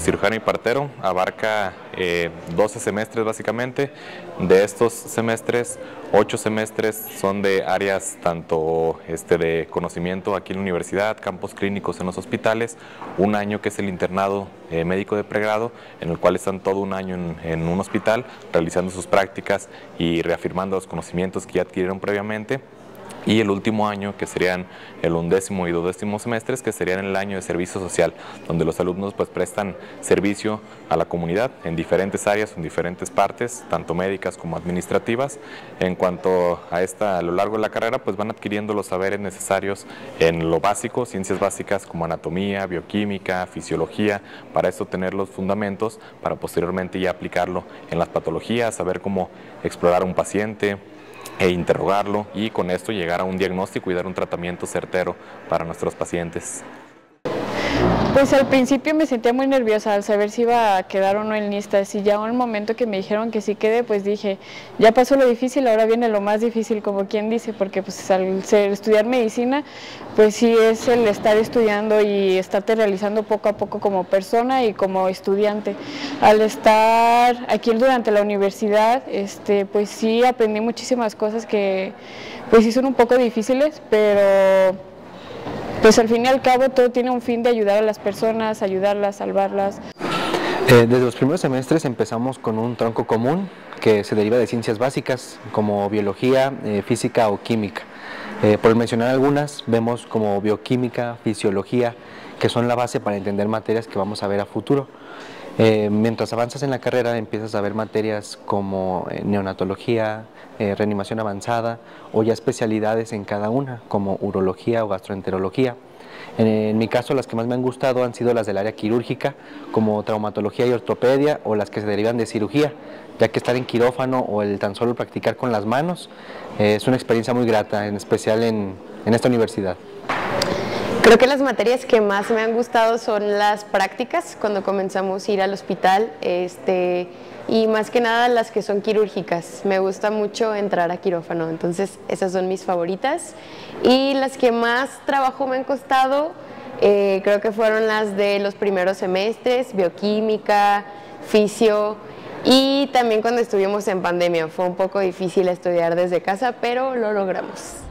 cirujano y partero abarca 12 semestres básicamente. De estos semestres, 8 semestres son de áreas tanto este, de conocimiento aquí en la universidad, campos clínicos en los hospitales, un año que es el internado médico de pregrado, en el cual están todo un año en, en un hospital realizando sus prácticas y reafirmando los conocimientos que ya adquirieron previamente y el último año, que serían el undécimo y duodécimo semestres, que serían el año de servicio social, donde los alumnos pues prestan servicio a la comunidad en diferentes áreas, en diferentes partes, tanto médicas como administrativas. En cuanto a esta, a lo largo de la carrera, pues van adquiriendo los saberes necesarios en lo básico, ciencias básicas como anatomía, bioquímica, fisiología, para eso tener los fundamentos, para posteriormente ya aplicarlo en las patologías, saber cómo explorar a un paciente, e interrogarlo y con esto llegar a un diagnóstico y dar un tratamiento certero para nuestros pacientes. Pues al principio me sentía muy nerviosa al saber si iba a quedar o no en listas y ya en el momento que me dijeron que sí quedé, pues dije, ya pasó lo difícil, ahora viene lo más difícil, como quien dice, porque pues al estudiar medicina, pues sí es el estar estudiando y estarte realizando poco a poco como persona y como estudiante. Al estar aquí durante la universidad, este, pues sí aprendí muchísimas cosas que pues sí son un poco difíciles, pero pues al fin y al cabo todo tiene un fin de ayudar a las personas, ayudarlas, salvarlas. Eh, desde los primeros semestres empezamos con un tronco común que se deriva de ciencias básicas como biología, eh, física o química. Eh, por mencionar algunas, vemos como bioquímica, fisiología, que son la base para entender materias que vamos a ver a futuro. Eh, mientras avanzas en la carrera empiezas a ver materias como eh, neonatología, eh, reanimación avanzada o ya especialidades en cada una, como urología o gastroenterología. En, mi caso las que más me han gustado han sido las del área quirúrgica, como traumatología y ortopedia o las que se derivan de cirugía, ya que estar en quirófano o el tan solo practicar con las manos es una experiencia muy grata, en especial en esta universidad. Creo que las materias que más me han gustado son las prácticas, cuando comenzamos a ir al hospital, este, y más que nada las que son quirúrgicas. Me gusta mucho entrar a quirófano, entonces esas son mis favoritas. Y las que más trabajo me han costado, eh, creo que fueron las de los primeros semestres, bioquímica, fisio, y también cuando estuvimos en pandemia. Fue un poco difícil estudiar desde casa, pero lo logramos.